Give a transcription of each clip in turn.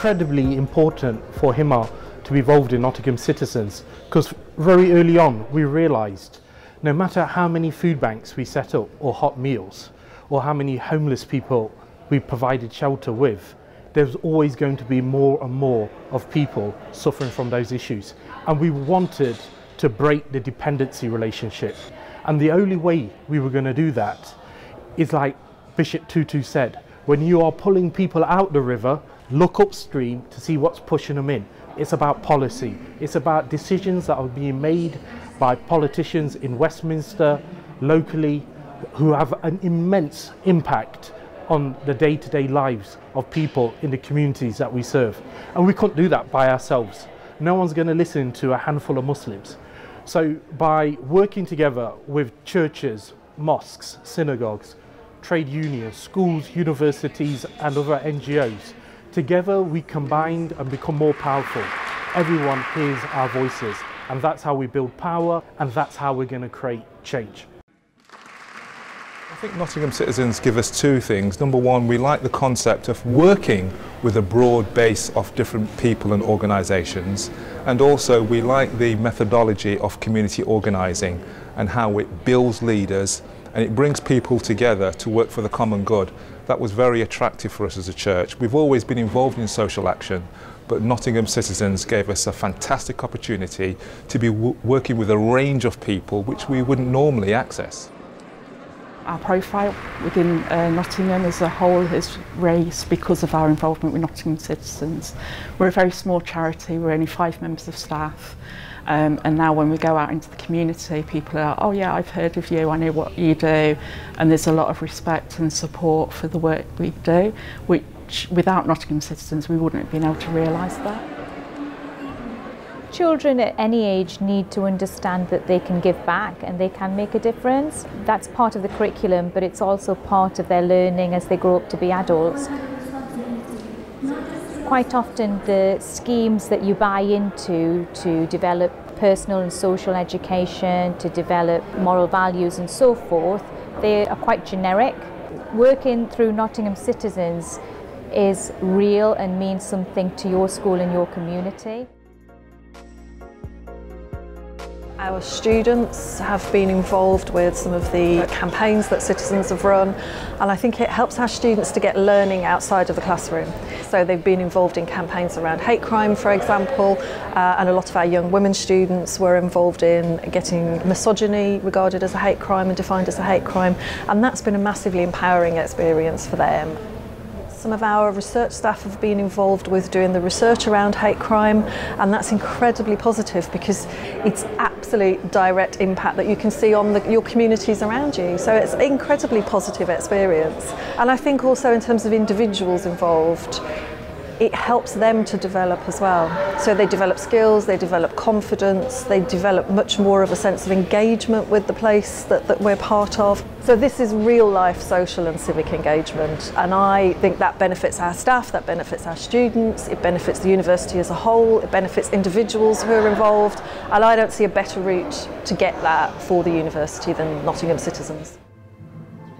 incredibly important for Himmah to be involved in Nottingham Citizens because very early on we realised no matter how many food banks we set up or hot meals or how many homeless people we provided shelter with, there's always going to be more and more of people suffering from those issues. And we wanted to break the dependency relationship. And the only way we were going to do that is like Bishop Tutu said, when you are pulling people out the river, look upstream to see what's pushing them in. It's about policy. It's about decisions that are being made by politicians in Westminster, locally, who have an immense impact on the day to day lives of people in the communities that we serve. And we couldn't do that by ourselves. No one's going to listen to a handful of Muslims. So, by working together with churches, mosques, synagogues, trade unions, schools, universities, and other NGOs, together we combined and become more powerful. Everyone hears our voices, and that's how we build power, and that's how we're going to create change. I think Nottingham citizens give us two things. Number one, we like the concept of working with a broad base of different people and organisations. And also, we like the methodology of community organising and how it builds leaders and it brings people together to work for the common good. That was very attractive for us as a church. We've always been involved in social action, but Nottingham Citizens gave us a fantastic opportunity to be working with a range of people which we wouldn't normally access our profile within uh, Nottingham as a whole has raised because of our involvement with Nottingham citizens. We're a very small charity, we're only five members of staff. Um, and now when we go out into the community, people are, oh yeah, I've heard of you, I know what you do. And there's a lot of respect and support for the work we do, which without Nottingham citizens, we wouldn't have been able to realise that. Children at any age need to understand that they can give back and they can make a difference. That's part of the curriculum, but it's also part of their learning as they grow up to be adults. Quite often, the schemes that you buy into to develop personal and social education, to develop moral values, and so forth, they are quite generic. Working through Nottingham Citizens is real and means something to your school and your community. Our students have been involved with some of the campaigns that citizens have run and I think it helps our students to get learning outside of the classroom. So they've been involved in campaigns around hate crime for example uh, and a lot of our young women students were involved in getting misogyny regarded as a hate crime and defined as a hate crime and that's been a massively empowering experience for them. Some of our research staff have been involved with doing the research around hate crime and that's incredibly positive because it's absolute direct impact that you can see on the, your communities around you. So it's incredibly positive experience. And I think also in terms of individuals involved, it helps them to develop as well. So they develop skills, they develop confidence, they develop much more of a sense of engagement with the place that, that we're part of. So this is real life social and civic engagement and I think that benefits our staff, that benefits our students, it benefits the university as a whole, it benefits individuals who are involved and I don't see a better route to get that for the university than Nottingham citizens.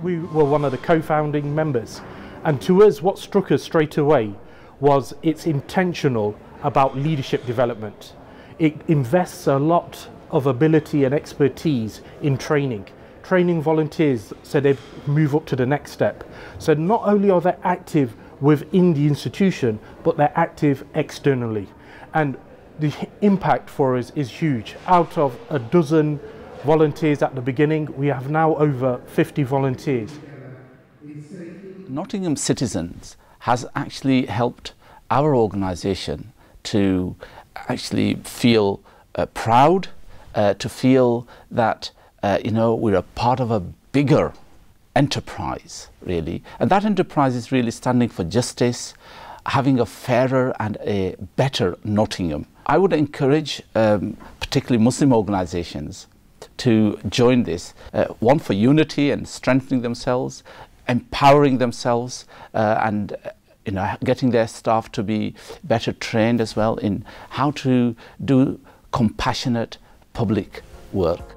We were one of the co-founding members and to us what struck us straight away was it's intentional about leadership development. It invests a lot of ability and expertise in training. Training volunteers so they move up to the next step. So not only are they active within the institution, but they're active externally. And the impact for us is huge. Out of a dozen volunteers at the beginning, we have now over 50 volunteers. Nottingham Citizens has actually helped our organisation to actually feel uh, proud, uh, to feel that uh, you know we're a part of a bigger enterprise, really, and that enterprise is really standing for justice, having a fairer and a better Nottingham. I would encourage, um, particularly Muslim organisations, to join this. Uh, one for unity and strengthening themselves, empowering themselves uh, and you know, getting their staff to be better trained as well in how to do compassionate public work.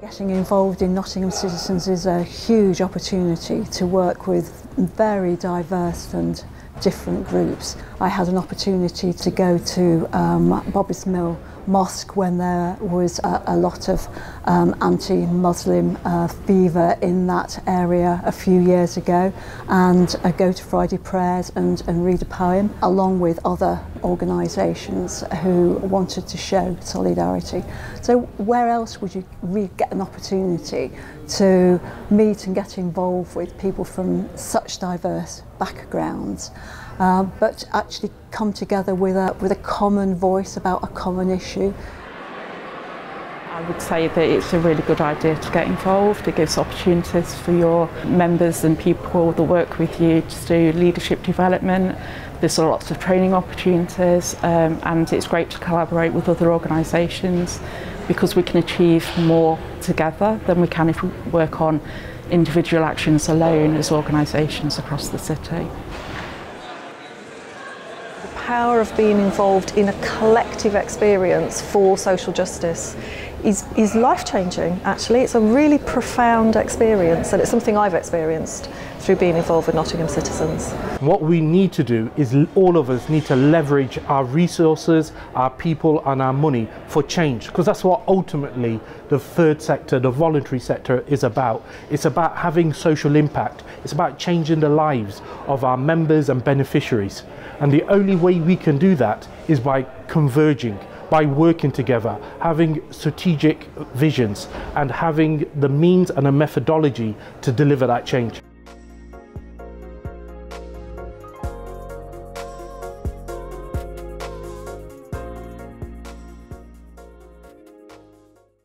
getting involved in Nottingham Citizens is a huge opportunity to work with very diverse and different groups. I had an opportunity to go to um, Bobbers Mill mosque when there was a, a lot of um, anti-Muslim uh, fever in that area a few years ago and uh, go to Friday prayers and, and read a poem along with other organisations who wanted to show solidarity. So where else would you really get an opportunity to meet and get involved with people from such diverse backgrounds uh, but actually come together with a, with a common voice about a common issue. I would say that it's a really good idea to get involved. It gives opportunities for your members and people that work with you to do leadership development. There's lots of training opportunities um, and it's great to collaborate with other organisations because we can achieve more together than we can if we work on individual actions alone as organisations across the city power of being involved in a collective experience for social justice is, is life changing actually. It's a really profound experience and it's something I've experienced through being involved with Nottingham Citizens. What we need to do is all of us need to leverage our resources, our people and our money for change because that's what ultimately the third sector, the voluntary sector is about. It's about having social impact. It's about changing the lives of our members and beneficiaries. And the only way we can do that is by converging, by working together, having strategic visions, and having the means and a methodology to deliver that change.